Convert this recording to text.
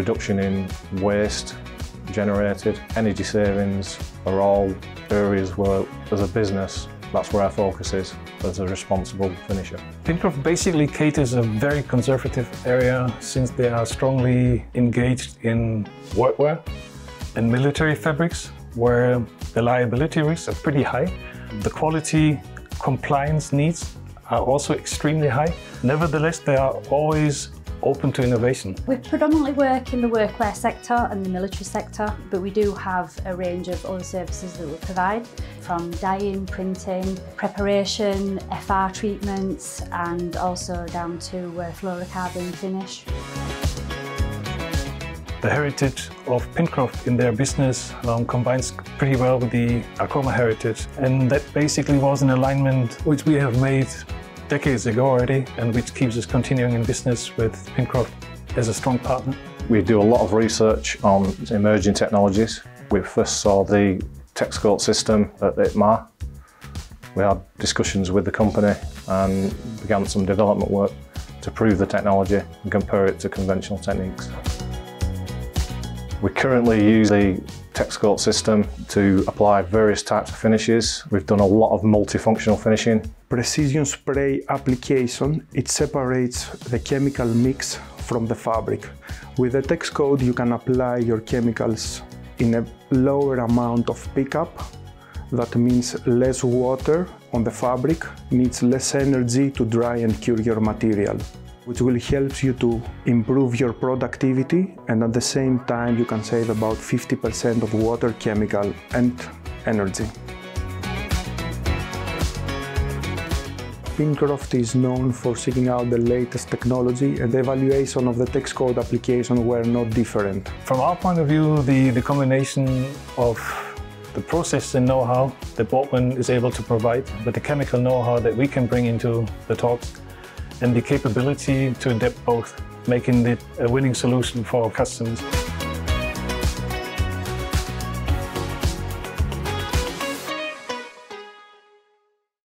reduction in waste generated, energy savings are all areas where, as a business, that's where our focus is as a responsible finisher. Pincroft basically caters a very conservative area since they are strongly engaged in workwear and military fabrics where the liability risks are pretty high. The quality compliance needs are also extremely high. Nevertheless, they are always open to innovation. We predominantly work in the workwear sector and the military sector, but we do have a range of other services that we provide, from dyeing, printing, preparation, FR treatments, and also down to uh, fluorocarbon finish. The heritage of Pincroft in their business um, combines pretty well with the Archroma heritage and that basically was an alignment which we have made decades ago already and which keeps us continuing in business with Pincroft as a strong partner. We do a lot of research on emerging technologies. We first saw the TexCoat system at ITMA. We had discussions with the company and began some development work to prove the technology and compare it to conventional techniques. We currently use the TexCoat system to apply various types of finishes. We've done a lot of multifunctional finishing. Precision spray application, it separates the chemical mix from the fabric. With the TexCoat you can apply your chemicals in a lower amount of pickup. That means less water on the fabric, needs less energy to dry and cure your material which will help you to improve your productivity and at the same time you can save about 50% of water, chemical and energy. Pincroft is known for seeking out the latest technology and the evaluation of the TexCoat application were not different. From our point of view, the, the combination of the process and know-how that Baldwin is able to provide, but the chemical know-how that we can bring into the talks and the capability to adapt both, making it a winning solution for our customers.